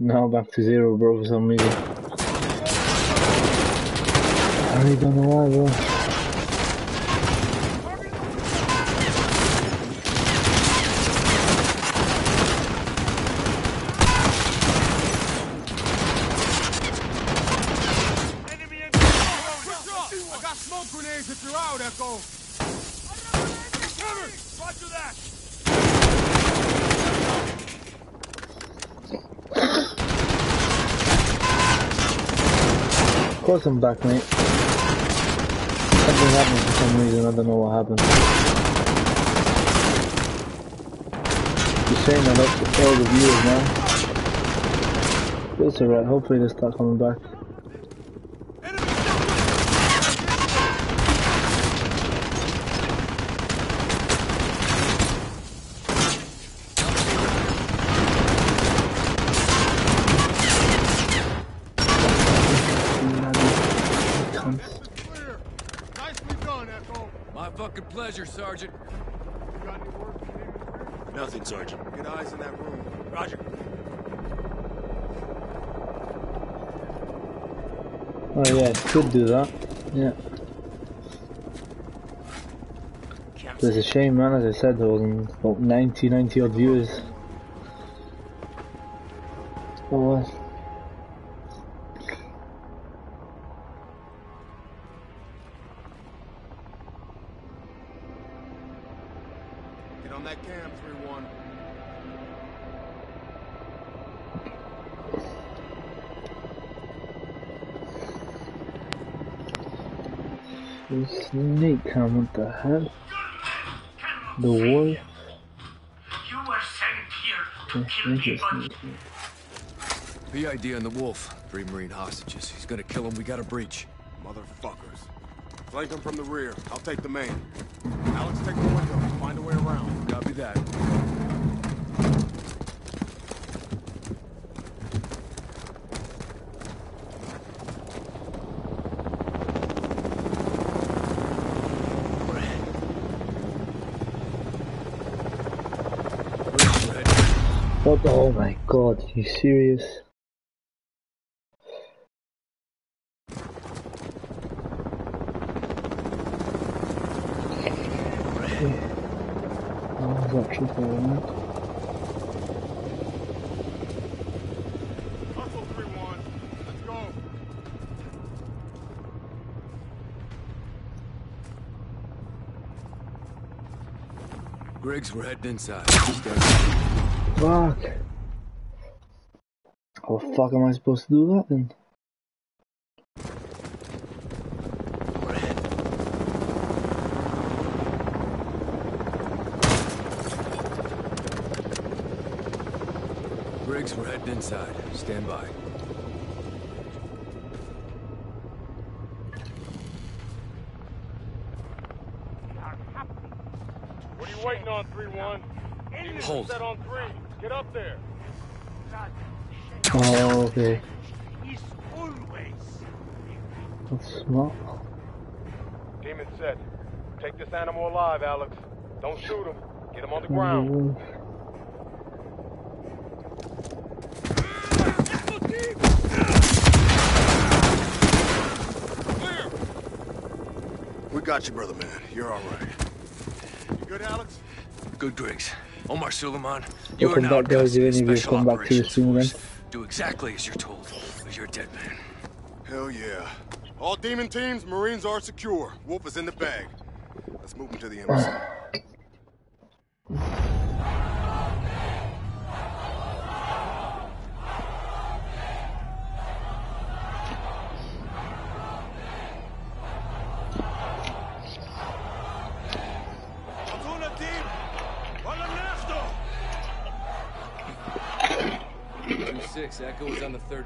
now back to zero, bro, for some reason. I don't know why, bro. Enemy in I got smoke grenades if you're out, Echo. Cover! Roger that! Of course I'm back, mate. Something happened for some reason, I don't know what happened. It's saying I lost all the viewers. But it's alright, hopefully they start coming back. Could do that. Yeah. But it's a shame, man, as I said, there wasn't about 90, 90 odd viewers. Oh well. The snake cam, what the hell? The wolf? You were sent here to The kill snake is people. snake. PID on the wolf. Three Marine hostages. He's gonna kill him. We got a breach. Motherfuckers. Flank him from the rear. I'll take the main. Alex, take the window. Find a way around. Copy that. Breach, we're heading. What the, oh my god, you serious? Oh, is that triple right? Hustle, 3-1. Let's go. Griggs, we're heading inside. Fuck! How the fuck am I supposed to do that then? We're ahead. Griggs, we're heading inside. Stand by. What are you waiting on, 3-1? Hold. set on 3. Get up there. Oh, okay. Is always That's smart. Demon said, Take this animal alive, Alex. Don't shoot him. Get him on the The ground. We got you, brother man. You're all right. You good, Alex? Good, Griggs. Omar Sulaman, you Welcome are now back, guys. custody If of any of you Special come back to the Operations stream again. Do exactly as you're told, or you're a dead man. Hell yeah. All demon teams, Marines are secure. Wolf is in the bag. Let's move him to the embassy.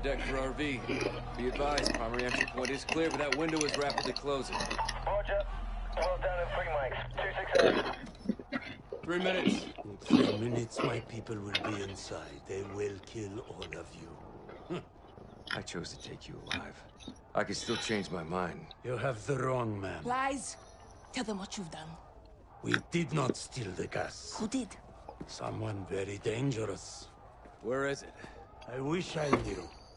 Deck for RV. Be advised, primary entry point is clear, but that window is rapidly closing. Roger. Hold down in three mics. 268. Three minutes. In three minutes, my people will be inside. They will kill all of you. Hmm. I chose to take you alive. I can still change my mind. You have the wrong man. Lies. Tell them what you've done. We did not steal the gas. Who did? Someone very dangerous. Where is it? I wish I knew.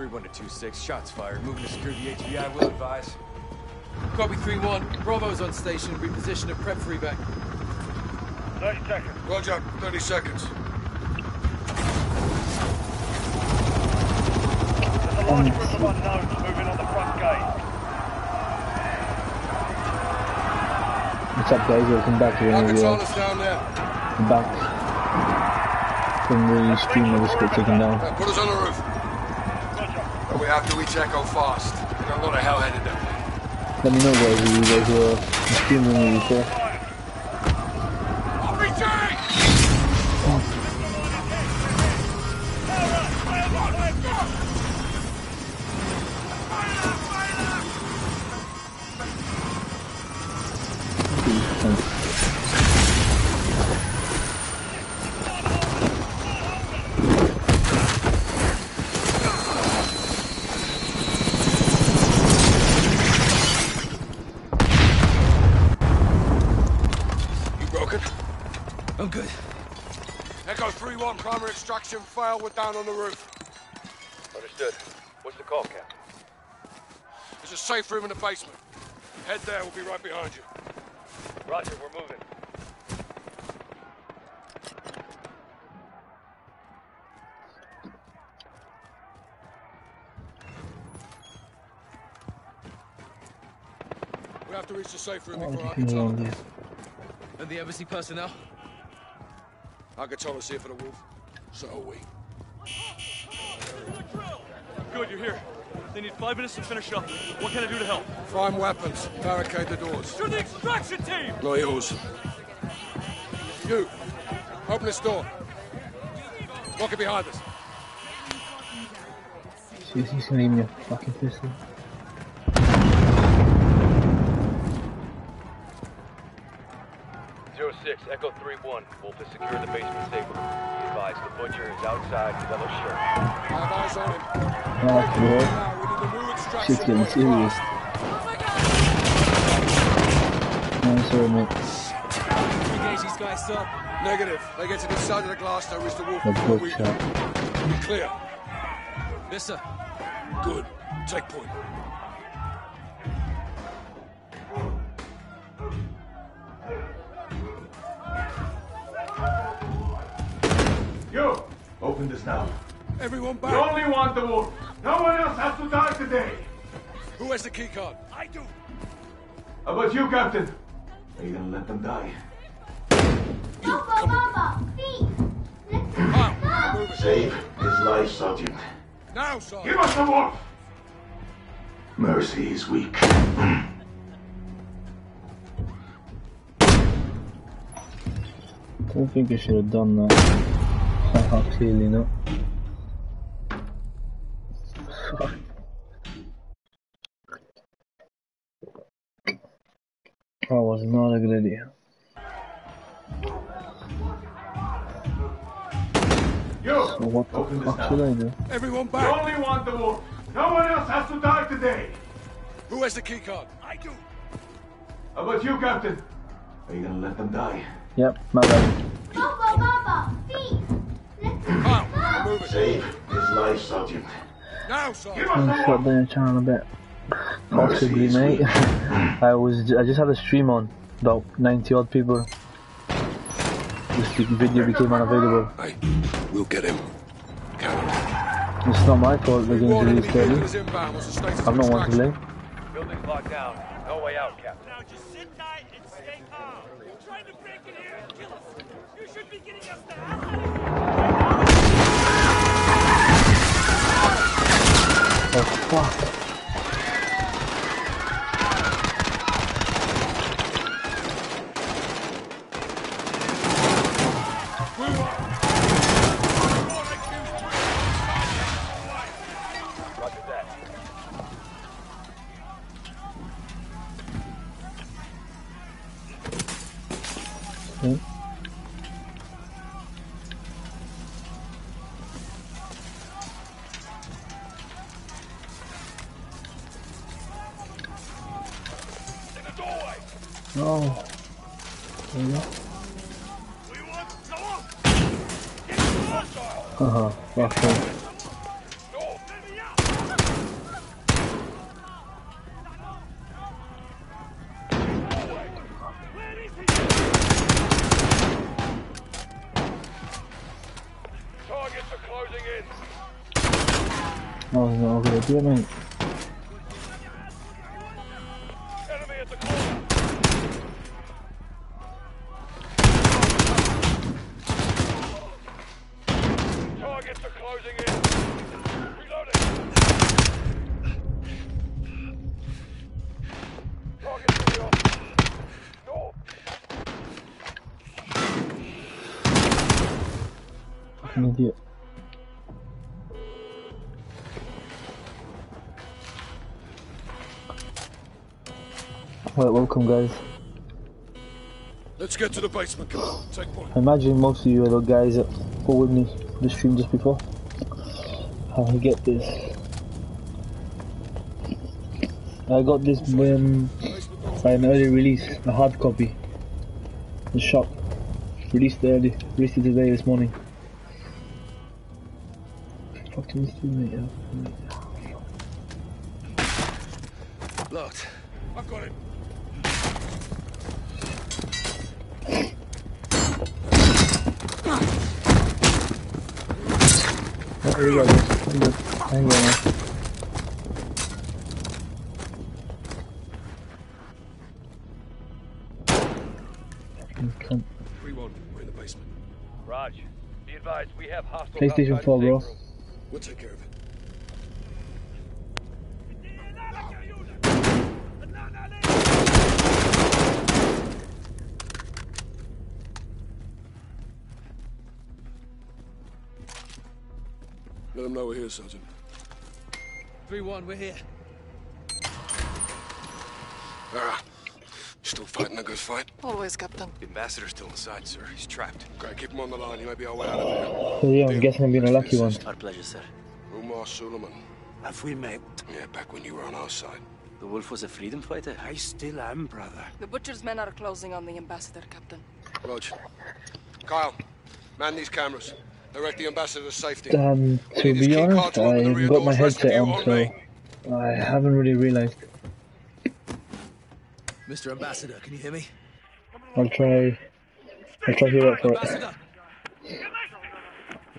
3-1 to 2-6, shots fired. Moving to secure the HVI, will advise. Copy 3-1. Bravo's on station. Reposition and prep for evac. 30 seconds. Roger, 30 seconds. There's a large group of unknowns moving on the front gate. What's up, guys? Welcome back to Our another video. controllers down there. I'm back from the stream that just got taken down. Put us on the roof. Roger. We check to fast. We got a lot of hell headed there. Let me know, you guys were streaming me primary extraction failed. We're down on the roof. Understood. What's the call, Cap? There's a safe room in the basement. Head there, we'll be right behind you. Roger, we're moving. We have to reach the safe room before taking long, Al-Qatala guys. And the embassy personnel? Al-Qatala's here for the wolf. So are we. Good, you're here. They need five minutes to finish up. What can I do to help? Find weapons. Barricade the doors. You're the extraction team! Not yours. You. Open this door. Lock it behind us. See, he's gonna aim your fucking pistol. Echo 3-1. Wolf is secure the basement safe room. Be advised, the butcher is outside in yellow shirt. I have eyes on him. Oh, bro. Now, we need a new extraction. Shit's serious. No, sorry, mate. Engage these guys up. Negative. They get to this side of the glass, they'll the wolf. The before book we- Clear. Yes, sir. Good. Take point. Open this now. Everyone You back. only want the wolf. No one else has to die today. Who has the key card? I do! How about you, Captain? Are you gonna let them die? Papa, Papa, please. Let's Now. Save his life, Sergeant. Now, son. Give us the wolf! Mercy is weak. I Don't think I should have done that. Haha, clearly not. Fuck. That was not a good idea. You! So what the fuck now. should I do? Everyone You only want the wolf. No one else has to die today. Who has the key card? I do! How about you, Captain? Are you gonna let them die? Yep, my bad. Papa, Papa, please. Let's Now, move it. Save his life, Sergeant. Now, son. Give I'm us the shut down your channel a bit. Possibly, mate. I was, I just had a stream on, about 90 odd people. This video became unavailable. Hey, we'll get him. Count him. It's not my fault the game's One enemy released early. vehicle is inbound. What's the status I'm of not one to extraction? blame. Building's locked down. No way out, Captain. Fuck. Oh. There you go. Uh-huh. Fuck him. Oh, no, good idea, mate. Welcome guys. Let's get to the basement. Come on, take point. I imagine most of you are the guys that were with me the stream just before. How I get this. I got this um, by an early release, a hard copy. The shop released early, released it today this morning. Fucking this dude, mate. yeah. Locked. I've got it. Here we go. I'm good. Hang on, man. Cunt. 3-1, we're in the basement. Raj, be advised we have hostile PlayStation 4, the bro. Let them know we're here, Sergeant. 3-1, we're here. Lara, still fighting a good fight? Always, Captain. The ambassador's still inside, sir. He's trapped. Great, keep him on the line. He may be our way out of there. So yeah, I'm guessing I'm being a lucky one. Our pleasure, sir. Omar Sulaman. Have we met? Yeah, back when you were on our side. The wolf was a freedom fighter? I still am, brother. The butcher's men are closing on the ambassador, Captain. Rog. Kyle, man these cameras. Direct the ambassador to safety. Um, to be honest, to open the I rear got my doors. Rest of headset you on, so me. I haven't really realized. Mr. Ambassador, can you hear me? I'll try. I'll try to hear up for it. Ambassador!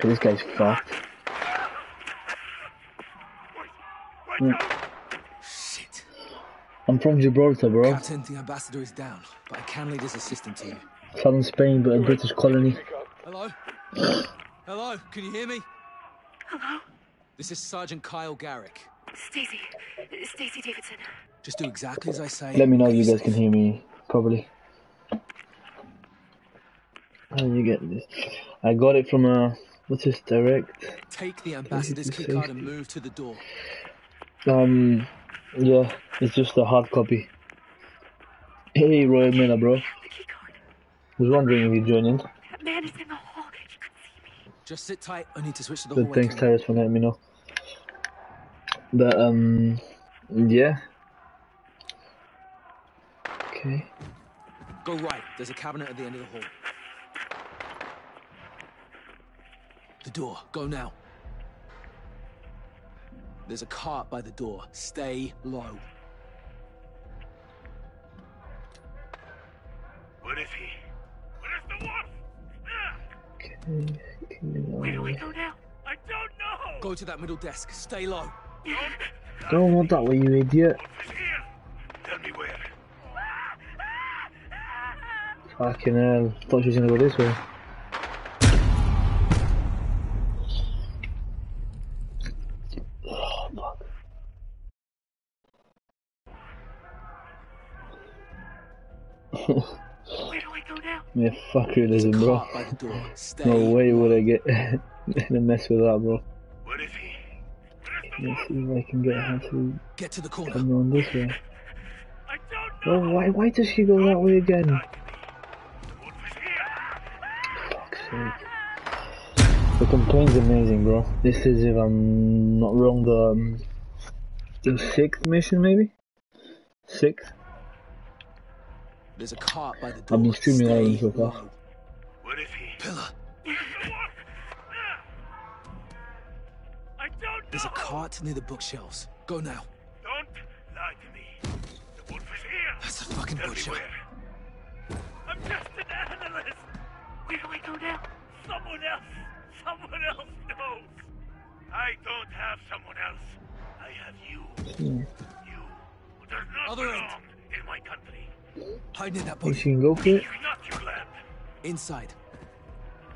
This guy's fucked. Hmm. Shit. I'm from Gibraltar, bro. Captain, the ambassador is down, but I can lead his assistant team. Southern Spain, but a British colony. Hello? Hello? Can you hear me? Hello? This is Sergeant Kyle Garrick. Stacy. Stacy Davidson. Just do exactly as I say. Let me know if you guys can hear me properly. How do you get this? I got it from a. What's this? Direct. Take the ambassador's keycard and move to the door. Um. Yeah, it's just a hard copy. Hey, Royal Miller, bro. I Was wondering if you'd join in. That man is in the hall. Just sit tight. I need to switch to the But hallway thanks, camera. Tyrus, for letting me know. But um, yeah. Okay. Go right. There's a cabinet at the end of the hall. The door. Go now. There's a cart by the door. Stay low. What is he? What is the wolf? Ah, Okay. Where do we go now? I don't know. Go to that middle desk. Stay low. Don't want that way, you idiot. Tell me where. Fucking hell. Thought she was gonna go this way. Yeah, fuck realism, bro. Cart by the door. Stay. No way would I get in a mess with that, bro. Where is he? Let's see if I can get her to Get to the corner. come on this way. I don't Bro, why, why does she go that way again? Fuck's sake. The campaign's amazing, bro. This is, if I'm not wrong, the, um, the sixth mission, maybe? Sixth? There's a cart by the door. I've been streaming all of them Stay so far. low. He? Pillar. I don't There's a cart near the bookshelves. Go now. Don't lie to me. The wolf is here. That's a fucking Tell me butcher. I'm just an analyst. Where do I go now? Someone else. Someone else knows. I don't have someone else. I have you. Hmm. You, who does not Other end. in my country. Hide in that Think body. she can go it? Not you, lad. Inside.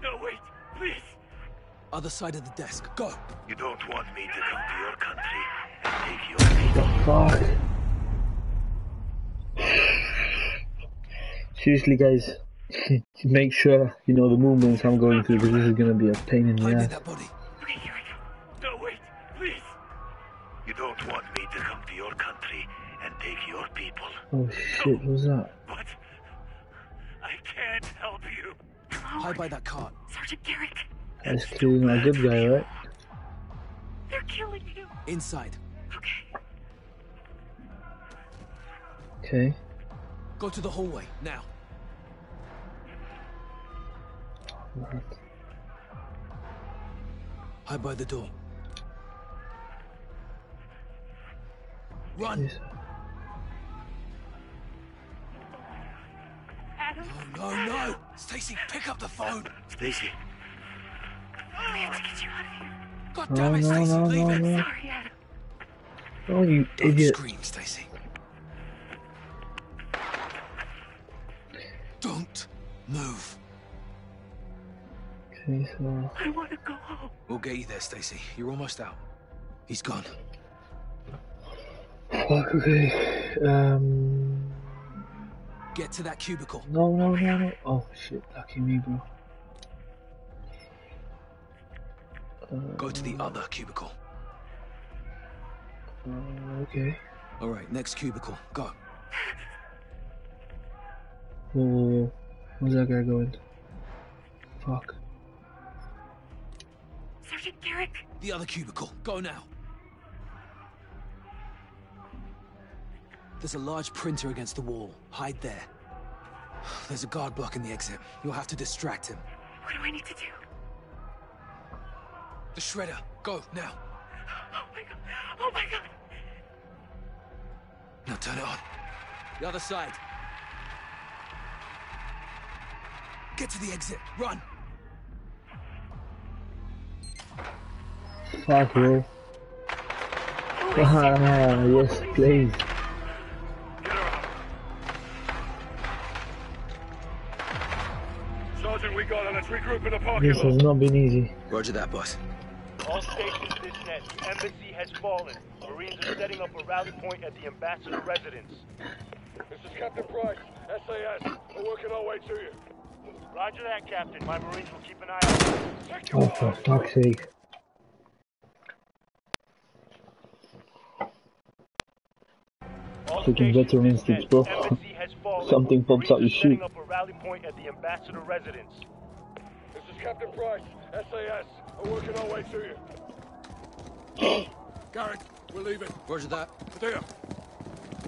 No, wait. Please. Other side of the desk. Go. You don't want me to come to your country and take your people. Fuck. Seriously, guys, make sure you know the movements I'm going through because this is gonna be a pain in the Hide near ass. that body. Okay, here I No, wait. Please. You don't want me to come to your country and take your people. Oh shit, what was that? But I can't help you. go. Hello? Hide by that cart. Sergeant Garrick. That's clearly not a good guy, right? They're killing you. Inside. Okay. Okay. Go to the hallway. Now. Right. Hide by the door. Run. Yes. Stacy, pick up the phone. Stacy, we have to get you out of here. God No, damn it, Stacy, no, leave no, it. no. Sorry, Adam. Oh, you Don't idiot. scream, Stacy. Don't move. Okay, so I want to go home. We'll get you there, Stacy. You're almost out. He's gone. fuck. Okay. Um. Get to that cubicle. No, no, no, no. Oh shit, lucky me, bro. Go to the other cubicle. Uh, okay. All right, next cubicle. Go. Whoa, whoa, whoa. Where's that guy going? Fuck. Sergeant Garrick. The other cubicle. Go now. There's a large printer against the wall. Hide there. There's a guard blocking the exit. You'll have to distract him. What do I need to do? The shredder. Go now. Oh my god. Oh my god. Now turn it on. The other side. Get to the exit. Run. Fuck, bro. Ah, yes, please. On. Let's regroup in the parking This has not been easy. Roger that, boss. All stations dispatch. The embassy has fallen. Marines are setting up a rally point at the ambassador residence. This is Captain Price, SAS. We're working our way to you. Roger that, Captain. My Marines will keep an eye out. Oh, for fuck's sake. All Freaking stations veteran instincts, bro. Embassy has fallen. Something pops out, you Marines shoot. up a rally point at the ambassador residence. This is Captain Price, SAS. We're working our way to you. Garrick, we're leaving. Roger that. There.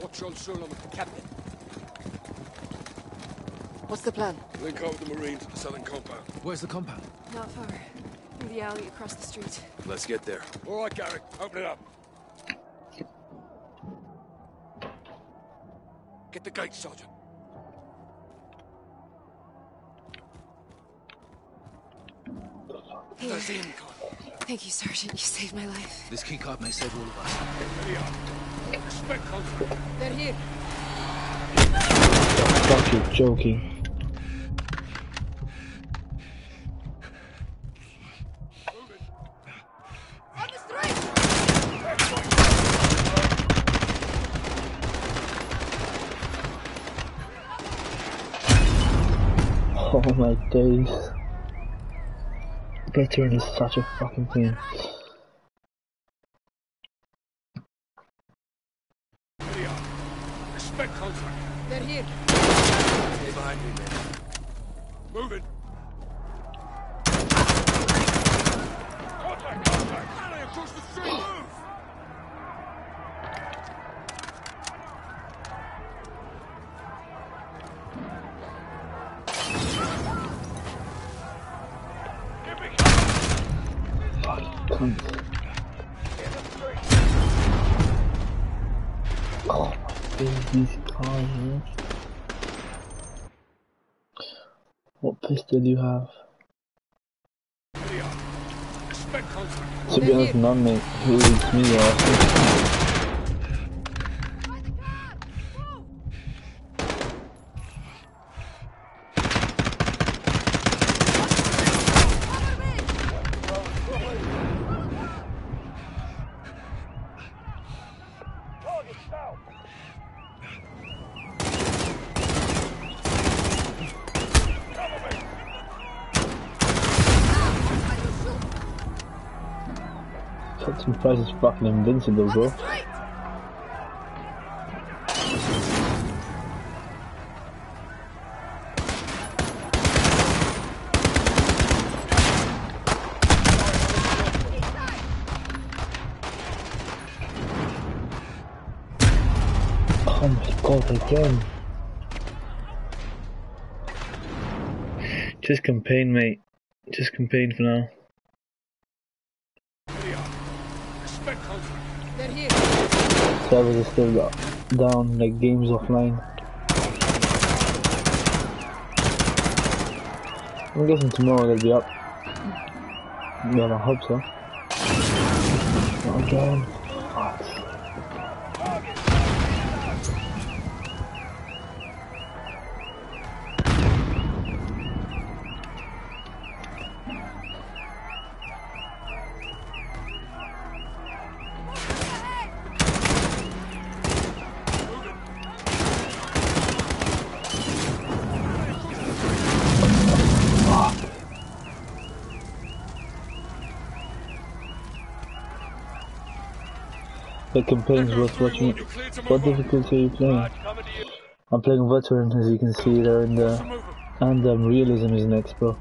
Watch on Solomon. Captain. What's the plan? Link up with the Marines at the southern compound. Where's the compound? Not far. In the alley across the street. Let's get there. All right, Garrick. Open it up. Get the gate, Sergeant. Here. Thank you, Sergeant. You saved my life. This keycard may save all of us. They're here. Fuck you, joking. Oh my days. Veteran is such a fucking thing. Expect contact. They're here. Stay behind me, man. Moving. What do you have? To be honest, none mate. Who eats me off? Price is fucking invincible, bro. Oh my god, again. Just campaign, mate. Just campaign for now. Expect contact. They're here. Servers are still down, like games offline. I'm guessing tomorrow they'll be up. Yeah, I hope so. Not again. Campaign's worth watching. What difficulty are you playing? I'm playing veteran, as you can see there in the and um, realism is next, bro.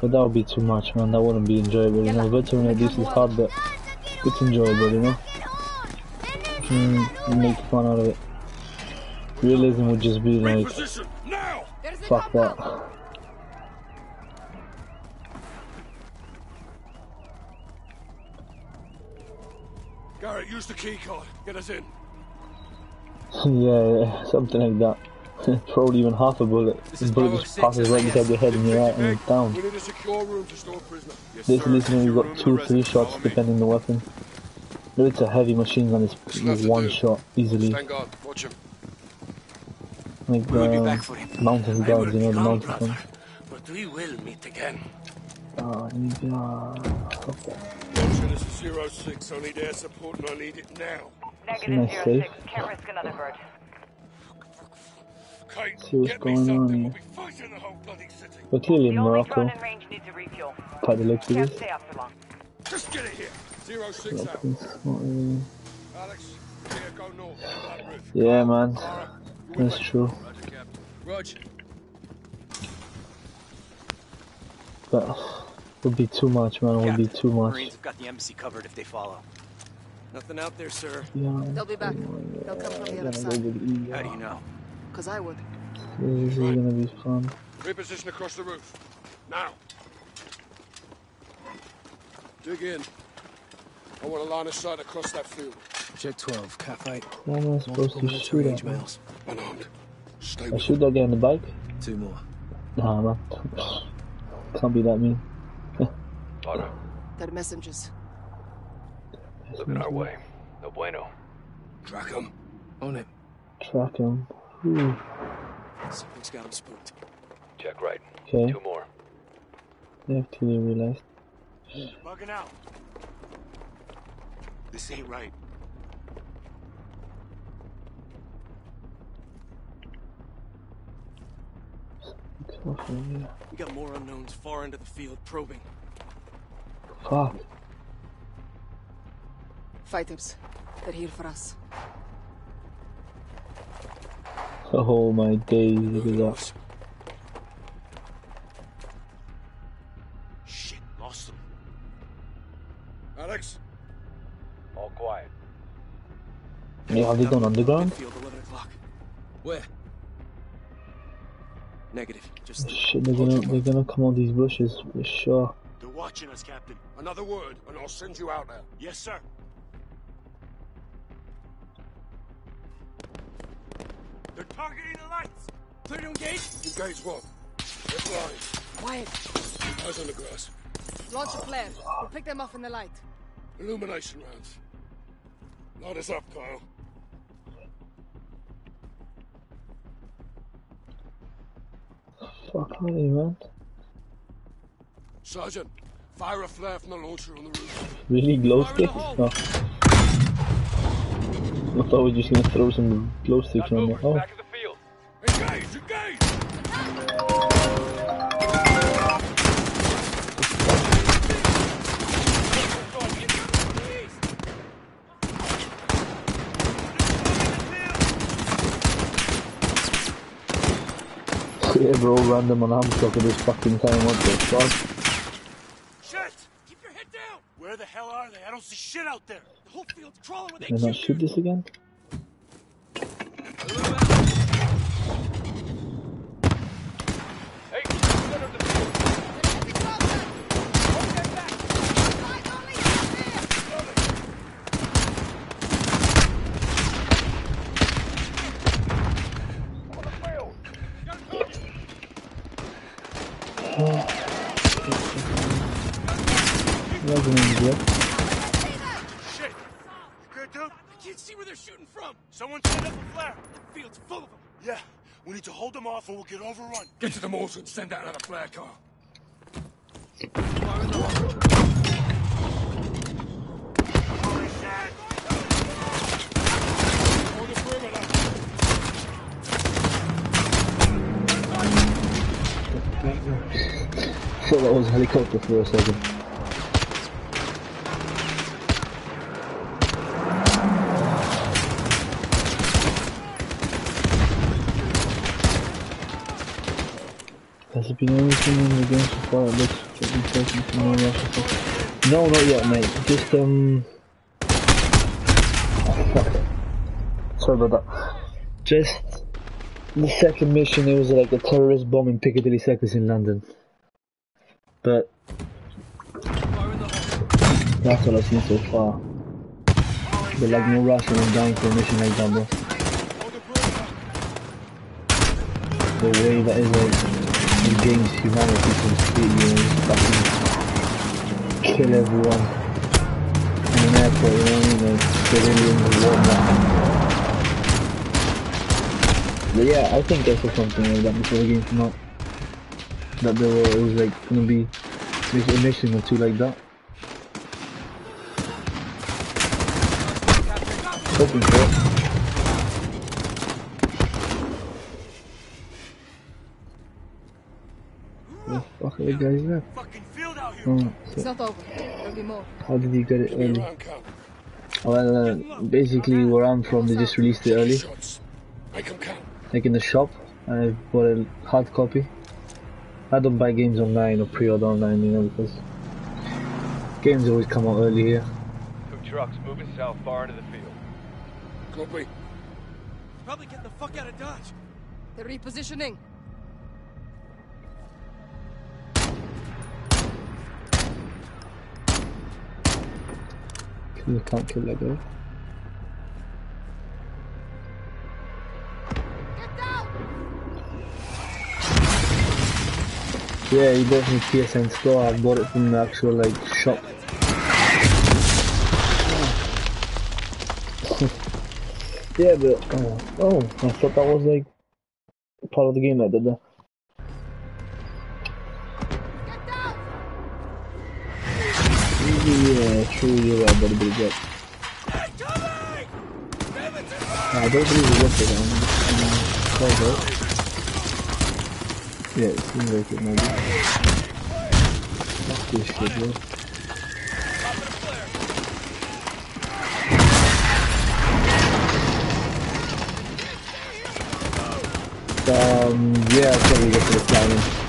But that would be too much, man. That wouldn't be enjoyable. You know, veteran at least is hard, but it's enjoyable. You know, mm, make fun out of it. Realism would just be like, fuck that. Garrick, use the key card. Get us in. yeah, something like that. Probably even half a bullet. This bullet just oh passes right beside your head and you're out and you're down. We need a secure room to store prisoner. Yes, This you've got two, three shots depending on the weapon. If it's a heavy machine gun, it's, it's one shot easily. Stand guard. Watch him. Like We will be uh, back for him. mountain guards, you know, the mountain brother. But we will meet again. Uh, oh, yeah. Uh, okay. Watcher, this is zero 06. I need air support and I need it now. Negative Nice zero save. six. Can't risk another bird. Kate, See what's get going on something. here. We'll be fighting the whole bloody city. We're clearly in Morocco. drone in range needs a refuel. By the looks of this. stay up for long. Just get it here. Zero 06 out. Really. Alex, here, go north. That roof. Yeah, man. That's true. Roger. But would be too much, man. It would be too much. Marines have got the embassy covered if they follow. Nothing out there, sir. Yeah. They'll be back. They'll come from the other side. with. How do you know? Because I would. This is gonna be fun. Reposition across the roof. Now. Dig in. I want a line of sight across that field. Check 12, cat fight. What am I supposed to shoot at? man? Unarmed. Stay I with shoot that guy on the bike? Two more. Nah, man. Can't be that mean. Potter, They're messengers. looking our way. No bueno. Track him. On it. Track him. Ooh. Something's got him spooked. Check right. Okay. Two more. Yeah, clearly realized. Bugging out. This ain't right. We got more unknowns far into the field probing. Oh. Fuck. Fighters. They're here for us. Oh my days, look at that. Shit, lost them. Alex? All quiet. Yeah, have they gone underground? Field, 11. Where? Negative. Just Shit, they're gonna, they're gonna come on these bushes for sure. Another word, and I'll send you out there. Yes, sir. They're targeting the lights. clear to engage. Engage what? They're blind. Quiet. Eyes on the grass. Launch a flare. We'll pick them off in the light. Illumination rounds. Light us up, Kyle. Fuck are they, man? Sergeant, fire a flare from the launcher on the roof. Really glow sticks? No. Oh. I thought we were just gonna throw some glow sticks on there. Oh, Back in the field. Engage! Engage! yeah, bro, random on Amstock at this fucking time, what the fuck? Shit out there. The whole field's crawling with Can I shoot this again? Hey, center of the field. Resident Evil. Shit! You good, dude? I can't see where they're shooting from. Someone set up a flare. The field's full of them. Yeah, we need them off or we'll get overrun. Get to the mortar and send out another flare car. Holy shit! On the perimeter. thought that was a helicopter for a second. Has it been anything in the game so far? It looks taken from No Russian stuff. No, not yet, mate. Just, um... Sorry about that. Just... The second mission, it was like a terrorist bomb in Piccadilly Circus in London. But... That's all I've seen so far. But like no rush and I'm down for a mission like that, bro. The way that is like humanity fucking kill everyone in an airport, you know I civilians whatnot. But yeah, I think I saw something like that before the game came out. That there were, was like gonna be a mission or two like that. Hoping for it. The fuck are the guys left? Fucking field out here. Oh, It's so not over. There'll be more. how did you get it Give me a early? round count. Well, uh, basically where I'm from, they just released it early, Shots. Make 'em count. like in the shop. I bought a hard copy. I don't buy games online or pre-order online, you know, because games always come out early here. Two trucks moving south far into the field. Copy. Probably getting the fuck out of Dodge. They're repositioning. You can't kill that guy. Yeah, he bought from PSN store. I bought it from the actual like shop. yeah, but oh, oh, I thought that was like part of the game. I did that. Right, but a bit. I don't believe it on. Um, called. Yeah, it seems like it maybe. Fuck this shit, bro. Um, yeah, I'll probably go for the planning.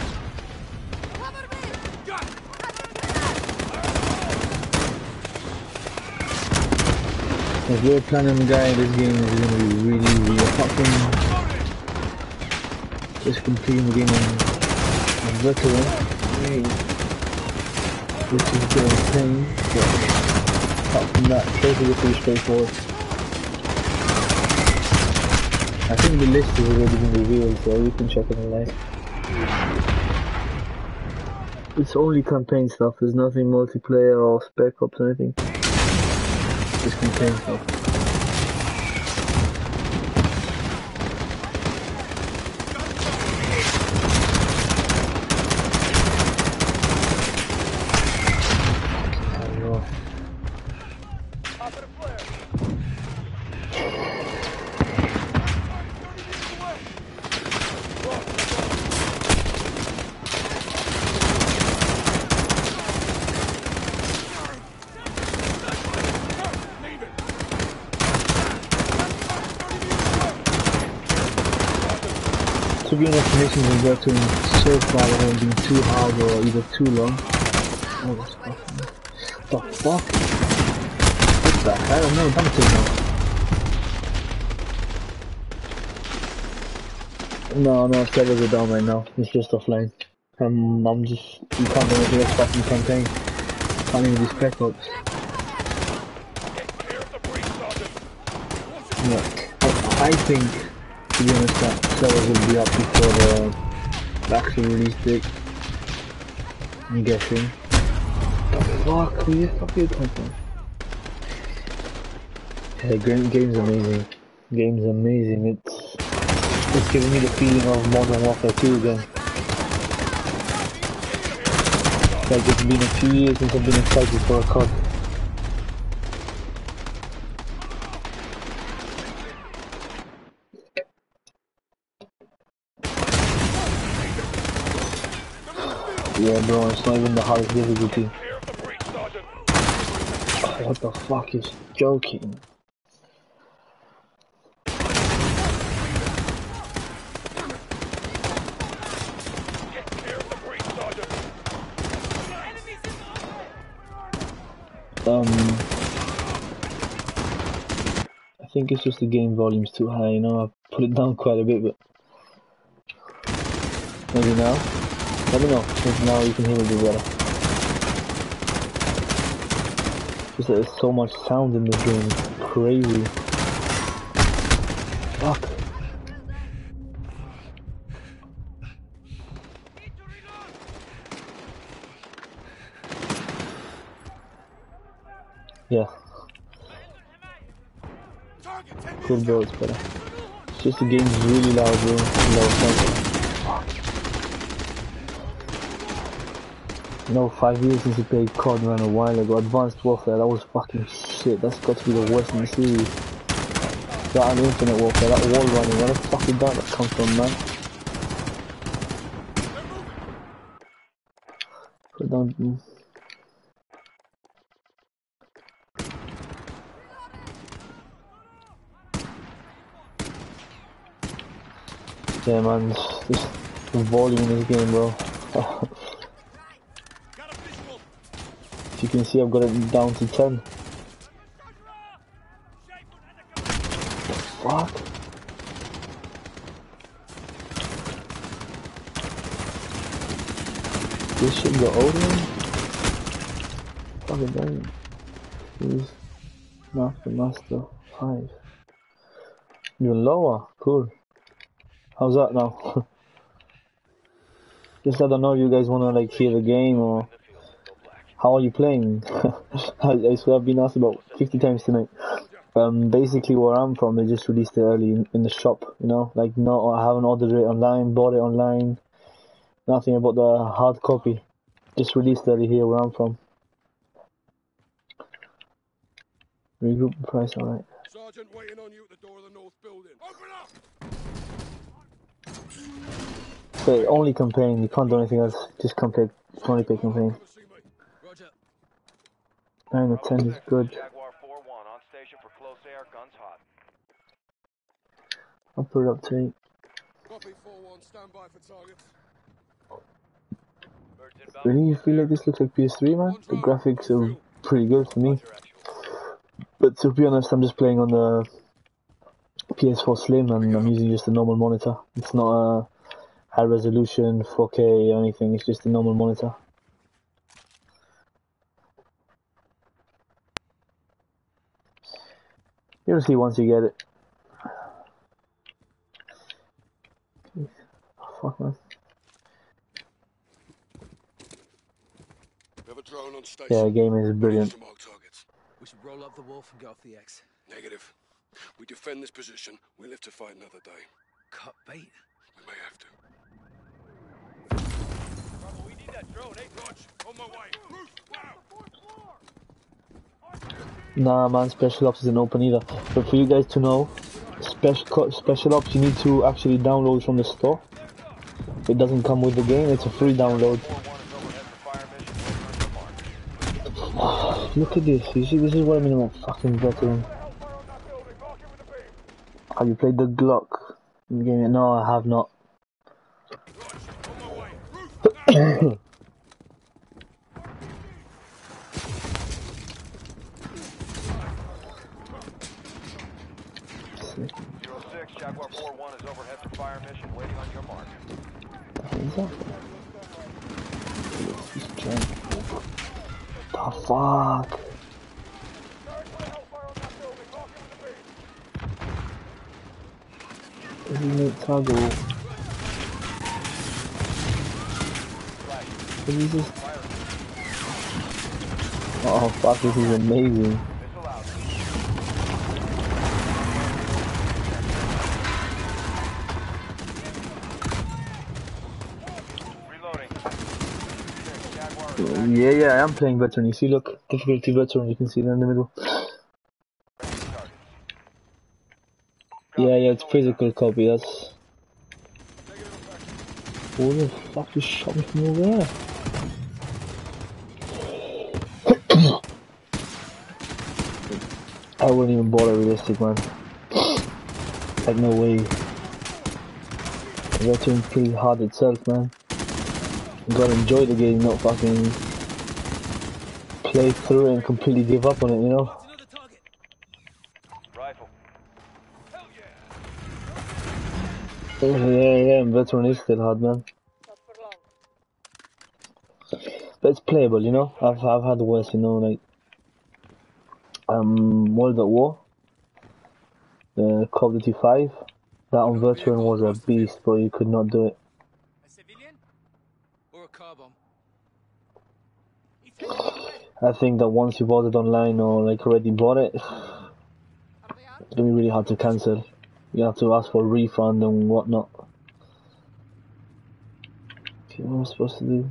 If you're a platinum guy, this game is gonna be really, really from just completing the game on, veteran, which is a pain, but apart from that, basically pretty straightforward. I think the list has already been revealed, so we can check it online. It's only campaign stuff, there's nothing multiplayer or spec ops or anything. Just campaign stuff. To be honest, missions in Veteran so far haven't been too hard or either too long. Oh, that's fucking... The fuck? What the hell? No. No, no, servers are down right now. It's just offline. Um, I'm just... You can't do anything fucking campaign. Can't even do. I, I think, to be honest, that servers will be up before the, the actual release date. I'm guessing. The fuck? Where the fuck did it come from? Yeah, game, game's amazing. Game's amazing. It's it's giving me the feeling of Modern Warfare 2 again. Like it's been a few years since I've been excited for a COD. Yeah, bro, it's not even the hardest difficulty. Oh, what the fuck is joking? Um, I think it's just the game volume's too high. You know, I put it down quite a bit, but maybe now. Let me know if now you can hear me better. Just there's so much sound in this game. It's crazy. Fuck. Yeah. Cool it's better. It's just the game's really loud bro. Low sound. No, five years since you played COD ran a while ago. Advanced Warfare, that was fucking shit. That's got to be the worst in the series. That and Infinite Warfare, that wall running, where the fuck did that come from, man? Put down. Mm. Yeah, man, this the volume in this game, bro. As you can see, I've got it down to 10. What? This should go over? Fucking dang. Please. Master, master. 5. You're lower. Cool. How's that now? Just I don't know if you guys wanna like hear the game or how are you playing? I, I swear I've been asked about 50 times tonight. Um, basically where I'm from, they just released it early in, in the shop, you know, like no, I haven't ordered it online, bought it online, nothing about the hard copy. Just released early here where I'm from. Regroup price, alright. Sergeant waiting on you at the door of the north building. Open up! But only campaign, you can't do anything else, just complete, only play campaign. 9 or 10 is good. On station for close air, guns hot. I'll put it up to 8. Copy 4-1, stand by for targets. Really, you feel like this looks like PS3, man? The graphics are pretty good for me. But to be honest, I'm just playing on the PS4 Slim and I'm using just a normal monitor. It's not a high resolution 4K or anything, it's just a normal monitor. You'll see once you get it. Oh, fuck man. Have a drone on station. Yeah, the game is brilliant. To mark targets. We should roll up the wolf and get off the X. Negative. We defend this position. We live to fight another day. Cut bait. We may have to. Bravo, we need that drone, eh? Roger, on my way. Roof, now! Nah, man, special ops isn't open either. But for you guys to know, special special ops you need to actually download from the store. It doesn't come with the game; it's a free download. Look at this. You see, this is what I mean about fucking veteran. Have you played the Glock game? No, I have not. Zero 06, Jaguar 4-1 is overhead for fire mission, waiting on your mark. The fuck? Eliminate toggle. Oh fuck, this is amazing. Yeah, yeah, I am playing veteran. You see, look, difficulty veteran. You can see there in the middle. Yeah, yeah, it's physical copy. That's. Who the fuck just shot me from over there? I wouldn't even bother realistic, man. Like, no way. Veteran pretty hard itself, man. You gotta enjoy the game, not fucking play through it and completely give up on it, you know? Rifle. Yeah, yeah, veteran is still hard, man. But it's playable, you know? I've I've had worse, you know, like um World at War, the Call of Duty 5. That on veteran was a beast, but you could not do it. Or a car bomb. I think that once you bought it online or like already bought it, it's gonna be really hard to cancel. You have to ask for a refund and whatnot. Okay, what am I supposed to do?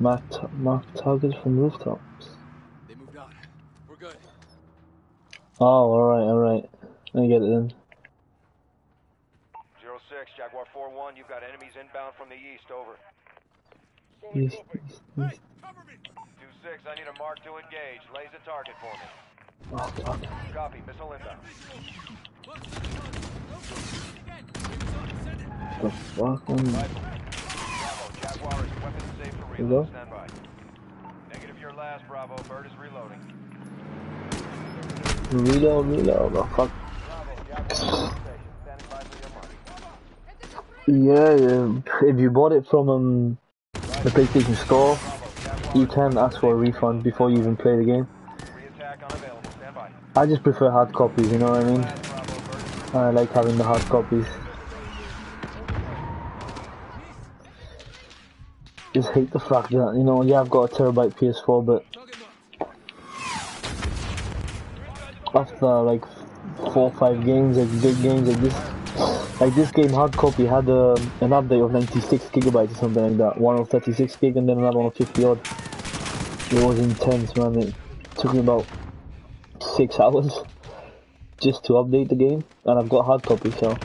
Mark, ta mark targets from rooftops. They moved on. We're good. Oh, alright, alright. I get it then. Zero 06, Jaguar 4-1, you've got enemies inbound from the east, over. East, east, east. 2-6, I need a mark to engage. Lays a target for me. Oh, fuck. Copy, missile inbound. The fuck. Bravo, Jaguar is weapons safe for reload. Stand by. Negative your last, Bravo. Bird is reloading. Reload, reload, oh, fuck. Yeah, yeah, if you bought it from um, the PlayStation Store, you can ask for a refund before you even play the game. I just prefer hard copies, you know what I mean? I like having the hard copies. Just hate the fact that, you know, yeah, I've got a terabyte PS4, but after like four or five games, like big games, like this like this game hard copy had a, an update of 96 gigabytes or something like that, one of 36 gig and then another one of 50 odd. It was intense, man. It took me about six hours just to update the game, and I've got hard copy, so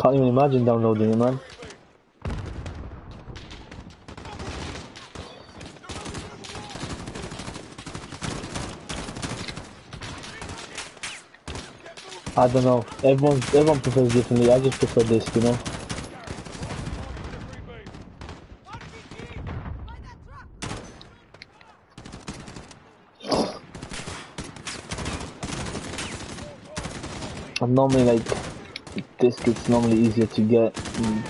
can't even imagine downloading it, man. I don't know. Everyone, everyone prefers differently. I just prefer this, you know. I'm normally like this It's normally easier to get and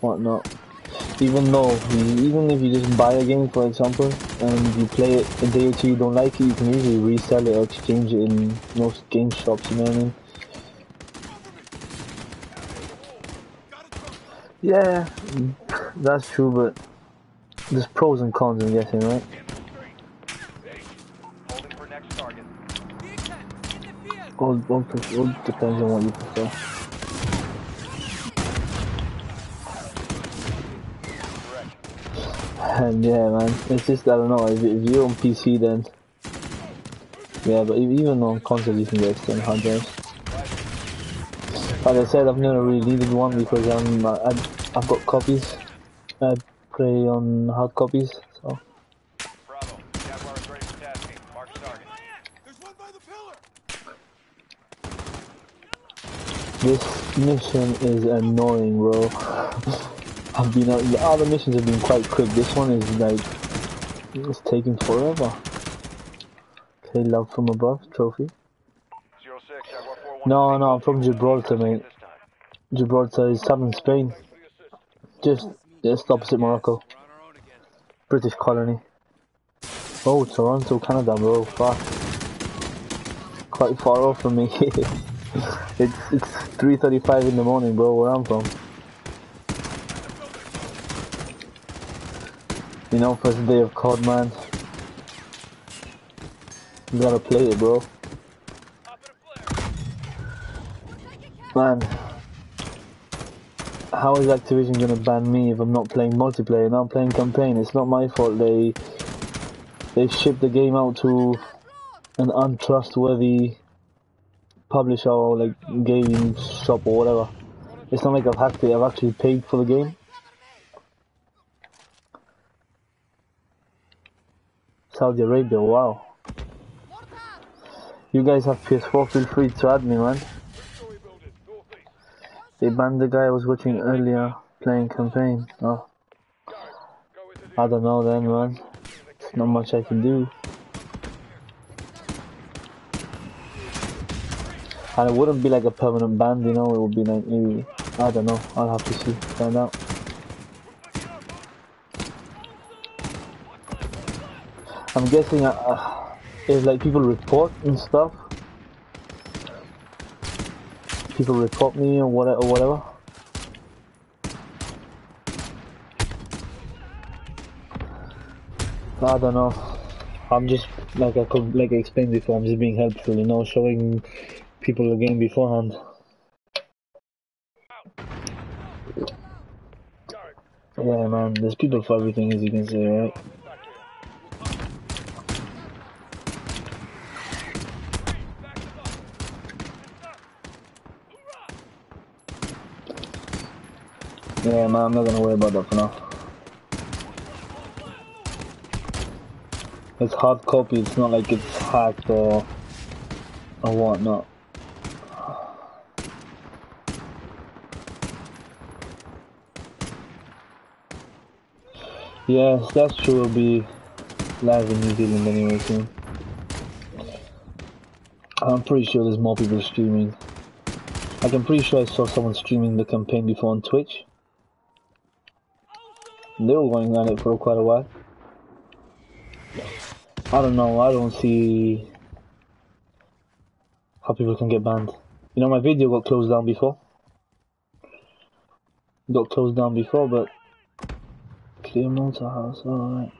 whatnot. Even though, even if you just buy a game, for example, and you play it a day or two, you don't like it, you can easily resell it or exchange it in most game shops. You know what I mean? Yeah, that's true, but there's pros and cons, I'm guessing, right? All, all, all depends on what you prefer. And yeah, man, it's just I don't know. If, if you're on PC, then yeah, but even on console, you can get external hard drives. Like I said, I've never really needed one because um, I'm I, I've got copies. I play on hard copies, so. This mission is annoying, bro. I've been uh, the missions have been quite quick. This one is like it's taking forever. Okay, love from above trophy. No, no, I'm from Gibraltar, mate. Gibraltar is southern Spain, just just opposite Morocco. British colony. Oh, Toronto, Canada, bro. Fuck. Quite far off from me. it's it's 3:35 in the morning, bro. Where I'm from. You know, first day of COD, man. You gotta play it, bro. Man, how is Activision gonna ban me if I'm not playing multiplayer and I'm playing campaign? It's not my fault. They they shipped the game out to an untrustworthy publisher or like game shop or whatever. It's not like I've hacked it. I've actually paid for the game. Saudi Arabia, wow. You guys have PS4, feel free to add me, man. They banned the guy I was watching earlier playing campaign. Oh. I don't know then, man. There's not much I can do. And it wouldn't be like a permanent ban, you know, it would be like maybe, I don't know, I'll have to see, find out. I'm guessing uh, uh, if like people report and stuff, people report me or whatever, or whatever. I don't know. I'm just like I could like I explained before. I'm just being helpful, you know, showing people the game beforehand. Yeah, man. There's people for everything, as you can see, right? Yeah, man, I'm not gonna worry about that for now. It's hard copy, it's not like it's hacked or or whatnot. Yes, that's true, it'll be live in New Zealand anyway soon. I'm pretty sure there's more people streaming. I'm pretty sure I saw someone streaming the campaign before on Twitch. They were going on it for quite a while. I don't know, I don't see how people can get banned. You know, my video got closed down before. Got closed down before, but Clear motor house, alright.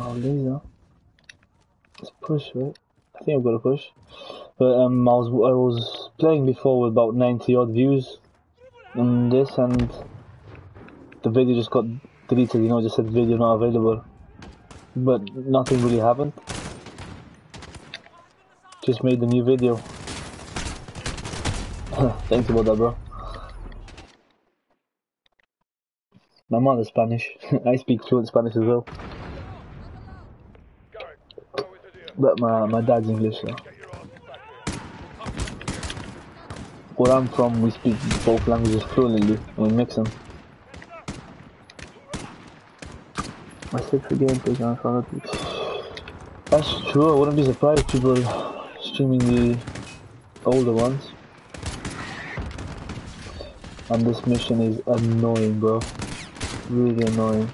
Oh, laser. Let's push, right? I think I've got to push. But um, I was I was playing before with about 90 odd views on this, and the video just got deleted. You know, just said video not available, but nothing really happened. Just made the new video. Thanks about that, bro. My mother's Spanish. I speak fluent Spanish as well. But my, my dad's English, so. Where I'm from, we speak both languages fluently. We mix them. I said for gameplay on front of Duty. That's true, I wouldn't be surprised people streaming the older ones. And this mission is annoying, bro. Really annoying.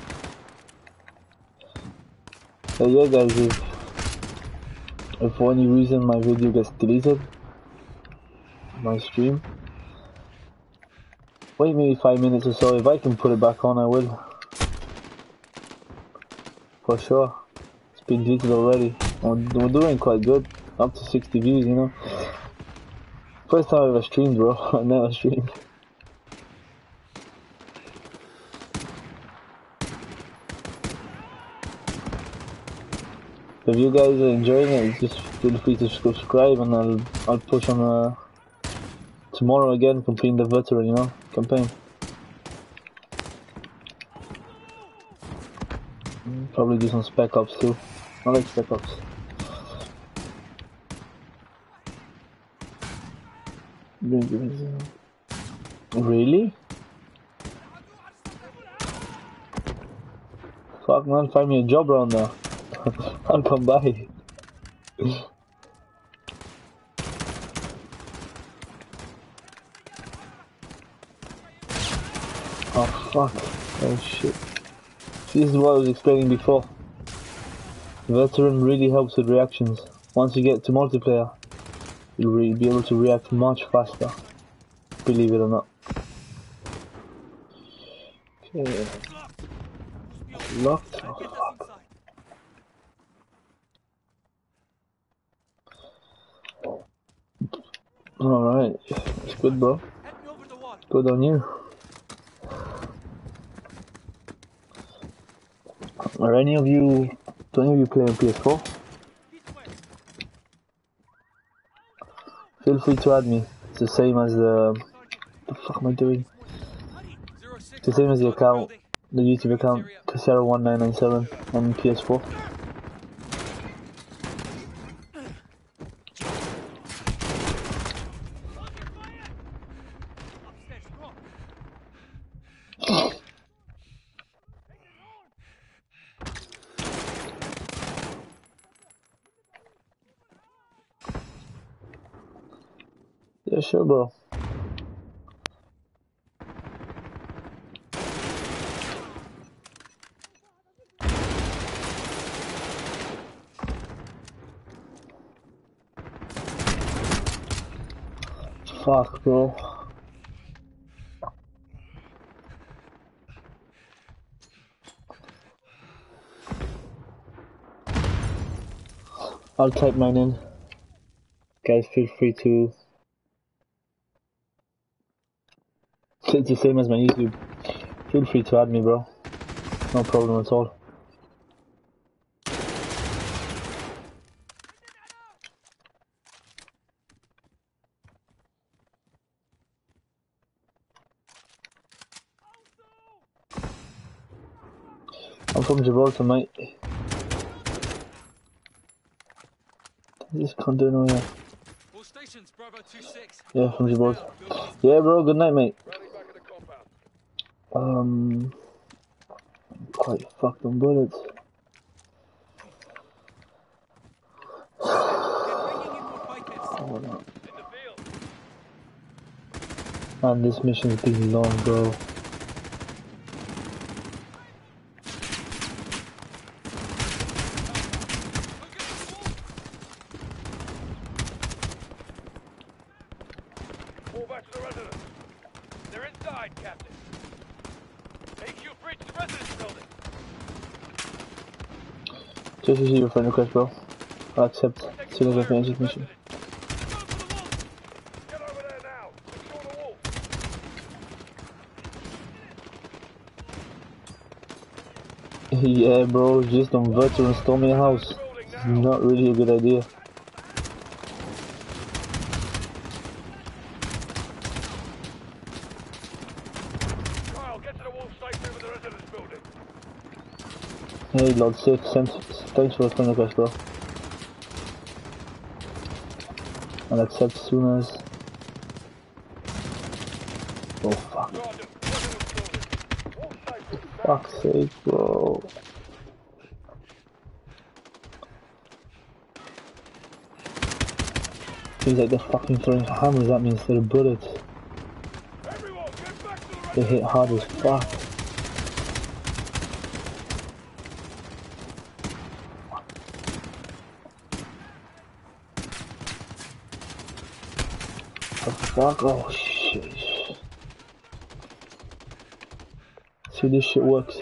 But yeah, guys, if, if for any reason my video gets deleted, my stream, wait maybe five minutes or so. If I can put it back on, I will. For sure. It's been deleted already. We're, we're doing quite good. Up to 60 views, you know. First time I ever streamed, bro. I never streamed. If you guys are enjoying it, just feel free to subscribe and I'll I'll push on uh, tomorrow again, completing the veteran, you know, campaign. Probably do some spec ops too. I like spec ops. Really? Fuck man, find me a job around there. I'll come by. oh fuck. Oh shit. This is what I was explaining before. Veteran really helps with reactions. Once you get to multiplayer, you'll be able to react much faster. Believe it or not. Okay. Locked? Alright, it's good bro. Good on you. Are any of you, do any of you play on PS4? Feel free to add me. It's the same as uh, the, the fuck am I doing? It's the same as the account, the YouTube account, Casciaro1997 on PS4. Bro. Fuck, bro. I'll type mine in. Guys, feel free to It's the same as my YouTube. Feel free to add me, bro. No problem at all. I'm from Gibraltar, mate. This over here? Yeah, from Gibraltar. Yeah, bro, good night, mate. Um, quite fucked on bullets. Man, this mission's been long, bro. Fall back to the residence. They're inside, Captain. AQ breach the residence building. Just receive your friend request, bro. I'll accept as soon as I finish this mission. Get over there now. Secure the wall. yeah, bro, just on veteran storm your house. Not really a good idea. Kyle, get to the wall safely with the residence building. Hey, Lord thanks, the friend request. I'll accept soon as. Oh fuck. Fuck's sake, bro. Seems like they're fucking throwing hammers at me instead of bullets. They hit hard as fuck. The fuck? Oh shit. See this shit works.